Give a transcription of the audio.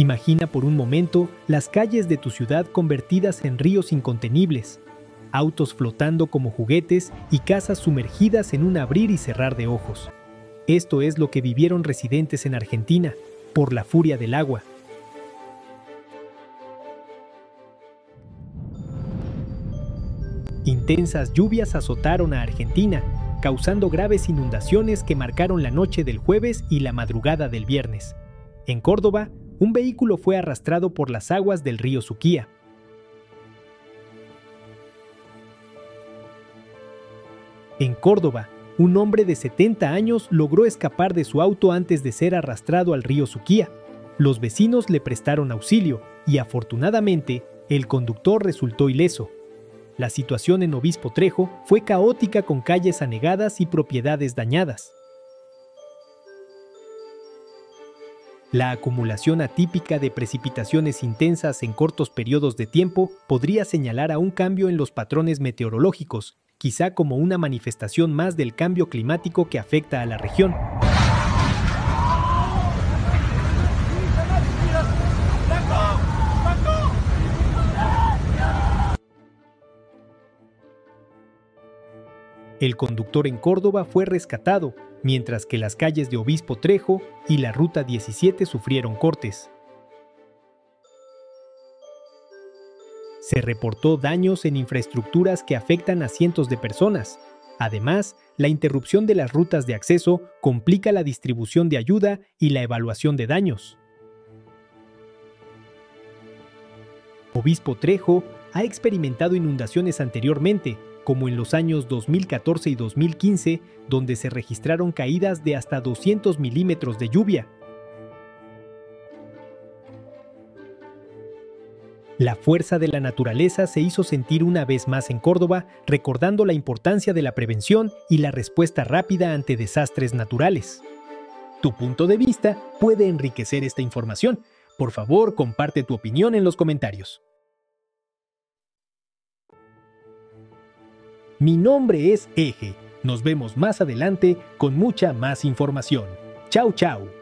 Imagina por un momento las calles de tu ciudad convertidas en ríos incontenibles, autos flotando como juguetes y casas sumergidas en un abrir y cerrar de ojos. Esto es lo que vivieron residentes en Argentina, por la furia del agua. Intensas lluvias azotaron a Argentina, causando graves inundaciones que marcaron la noche del jueves y la madrugada del viernes. En Córdoba, un vehículo fue arrastrado por las aguas del río Suquía. En Córdoba, un hombre de 70 años logró escapar de su auto antes de ser arrastrado al río Suquía. Los vecinos le prestaron auxilio y afortunadamente el conductor resultó ileso. La situación en Obispo Trejo fue caótica con calles anegadas y propiedades dañadas. La acumulación atípica de precipitaciones intensas en cortos periodos de tiempo podría señalar a un cambio en los patrones meteorológicos quizá como una manifestación más del cambio climático que afecta a la región. El conductor en Córdoba fue rescatado, mientras que las calles de Obispo Trejo y la Ruta 17 sufrieron cortes. Se reportó daños en infraestructuras que afectan a cientos de personas. Además, la interrupción de las rutas de acceso complica la distribución de ayuda y la evaluación de daños. Obispo Trejo ha experimentado inundaciones anteriormente, como en los años 2014 y 2015, donde se registraron caídas de hasta 200 milímetros de lluvia, La fuerza de la naturaleza se hizo sentir una vez más en Córdoba, recordando la importancia de la prevención y la respuesta rápida ante desastres naturales. Tu punto de vista puede enriquecer esta información. Por favor, comparte tu opinión en los comentarios. Mi nombre es Eje. Nos vemos más adelante con mucha más información. Chao, chao.